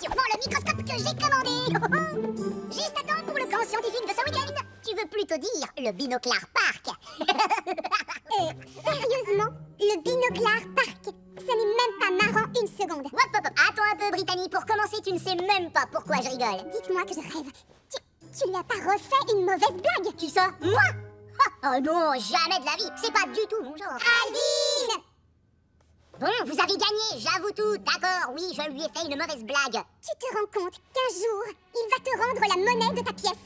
Sûrement le microscope que j'ai commandé. Juste à temps pour le camp scientifique de ce week-end. Tu veux plutôt dire le binoclar park. Euh, sérieusement Le binoclar park Ce n'est même pas marrant une seconde. Hop, hop, hop. Attends un peu, Brittany, pour commencer, tu ne sais même pas pourquoi je rigole. Dites-moi que je rêve. Tu, tu lui as pas refait une mauvaise blague. Tu ça? Moi? Oh non, jamais de la vie. C'est pas du tout mon genre. Alvin Bon, vous avez gagné, j'avoue tout, d'accord, oui, je lui ai fait une mauvaise blague. Tu te rends compte qu'un jour, il va te rendre la monnaie de ta pièce.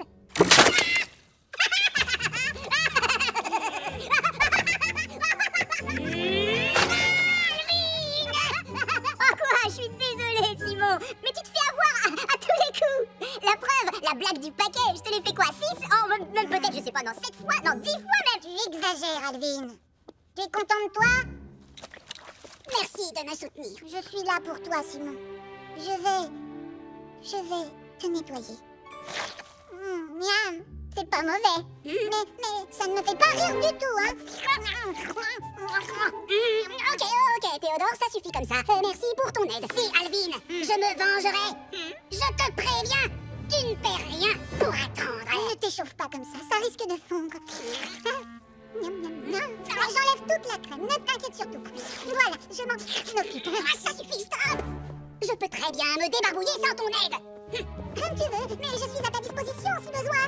Oh quoi, je suis désolée, Simon. Mais tu te fais avoir à, à tous les coups. La preuve, la blague du paquet, je te l'ai fait quoi 6 Oh, même, même peut-être, je sais pas, non, 7 fois, non, 10 fois même. Tu exagères, Alvin. Tu es content de toi? Merci de me soutenir. Je suis là pour toi, Simon. Je vais... Je vais te nettoyer. Hum, miam, c'est pas mauvais. Mais, mais ça ne me fait pas rire du tout, hein Ok, ok, Théodore, ça suffit comme ça. Euh, merci pour ton aide. Et Alvin, je me vengerai. Je te préviens, tu ne perds rien pour attendre. Ne t'échauffe pas comme ça, ça risque de fondre. J'enlève toute la crème, ne t'inquiète surtout pas. Voilà, je m'en occupe. Ah, ça suffit, stop Je peux très bien me débarbouiller sans ton aide. Comme tu veux, mais je suis à ta disposition si besoin.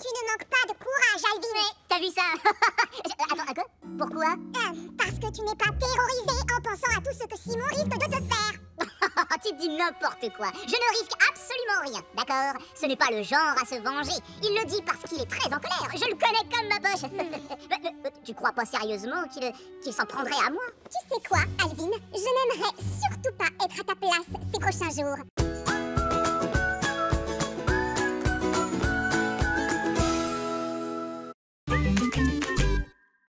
Tu ne manques pas de courage, Alvin. T'as vu ça? Je- Attends, à quoi? Pourquoi? Euh, parce que tu n'es pas terrorisé en pensant à tout ce que Simon risque de te faire. Tu dis n'importe quoi. Je ne risque absolument rien, d'accord? Ce n'est pas le genre à se venger. Il le dit parce qu'il est très en colère. Je le connais comme ma poche. Mais- mais tu crois pas sérieusement qu'il qu'il s'en prendrait à moi? Tu sais quoi, Alvin? Je n'aimerais surtout pas être à ta place ces prochains jours.